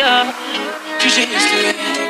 Hallelujah. To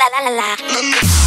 la la la la.